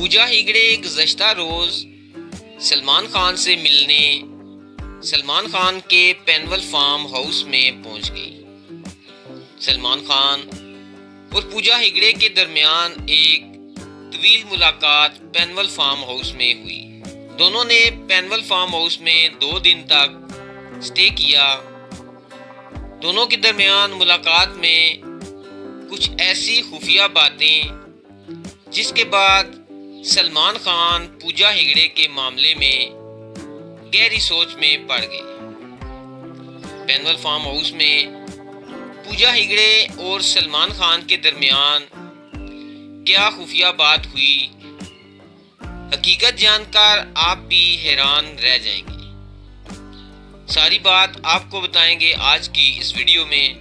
पूजा हिगड़े गुजशत रोज़ सलमान खान से मिलने, सलमान खान के पेनवल फार्म हाउस में पहुँच गई। सलमान खान और पूजा हिगड़े के दरमियान एक तवील मुलाकात पेनवल फार्म हाउस में हुई। दोनों ने पेनवल फार्म हाउस में दो दिन तक स्टे किया। दोनों के दरमियान मुलाकात में कुछ ऐसी खुफिया बातें, जिसके बाद सलमान खान पूजा हेगड़े के मामले में गहरी सोच में पड़ गए। पेनवल फार्म हाउस में पूजा हेगड़े और सलमान खान के दरमियान क्या खुफिया बात हुई? हकीकत जानकर आप भी हैरान रह जाएँगे। सारी बात आपको बताएँगे आज की इस वीडियो में।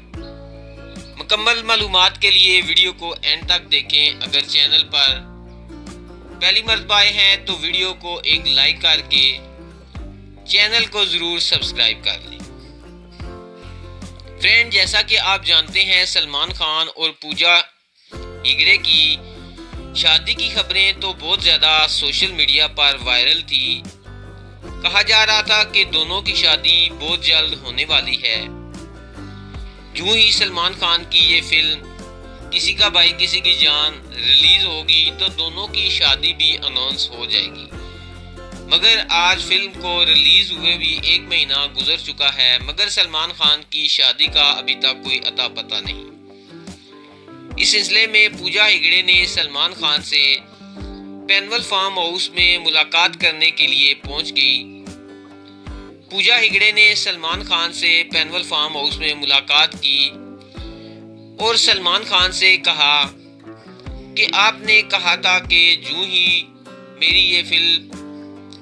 मुकम्मल मालूम के लिए वीडियो को एंड तक देखें। अगर चैनल पर पहली मरतबा आए हैं तो वीडियो को एक लाइक करके चैनल को ज़रूर सब्सक्राइब कर लें। फ्रेंड जैसा कि आप जानते हैं, सलमान खान और पूजा हिगड़े की शादी की खबरें तो बहुत ज़्यादा सोशल मीडिया पर वायरल थी। कहा जा रहा था कि दोनों की शादी बहुत जल्द होने वाली है। यूँ ही सलमान खान की ये फ़िल्म किसी का भाई, किसी की जान रिलीज़ होगी तो दोनों की शादी भी अनाउंस हो जाएगी। मगर आज फ़िल्म को रिलीज़ हुए भी एक महीना गुजर चुका है, मगर सलमान खान की शादी का अभी तक कोई अता पता नहीं। इस सिलसिले में पूजा हिगड़े ने सलमान खान से पेनवल फार्म हाउस में मुलाकात करने के लिए पहुँच गई। पूजा हिगड़े ने सलमान खान से पेनवल फार्म हाउस में मुलाकात की। और सलमान खान से कहा कि आपने कहा था कि जूं ही मेरी ये फ़िल्म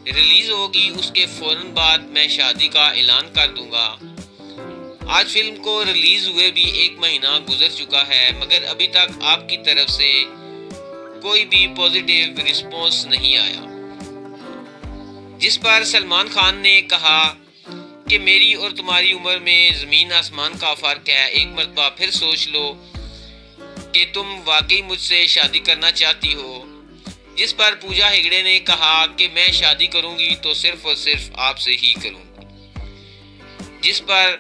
रिलीज़ होगी, उसके फ़ौरन बाद मैं शादी का ऐलान कर दूँगा। आज फ़िल्म को रिलीज़ हुए भी एक महीना गुजर चुका है, मगर अभी तक आपकी तरफ़ से कोई भी पॉजिटिव रिस्पॉन्स नहीं आया। जिस पर सलमान खान ने कहा कि मेरी और तुम्हारी उम्र में ज़मीन आसमान का फ़र्क है। एक मरतबा फिर सोच लो कि तुम वाकई मुझसे शादी करना चाहती हो। जिस पर पूजा हेगड़े ने कहा कि मैं शादी करूँगी तो सिर्फ़ और सिर्फ़ आपसे ही करूँगी। जिस पर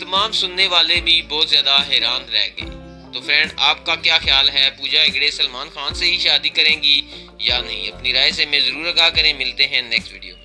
तमाम सुनने वाले भी बहुत ज़्यादा हैरान रह गए। तो फ्रेंड, आपका क्या ख्याल है? पूजा हेगड़े सलमान खान से ही शादी करेंगी या नहीं? अपनी राय से मैं ज़रूर आगाह करें। मिलते हैं नेक्स्ट वीडियो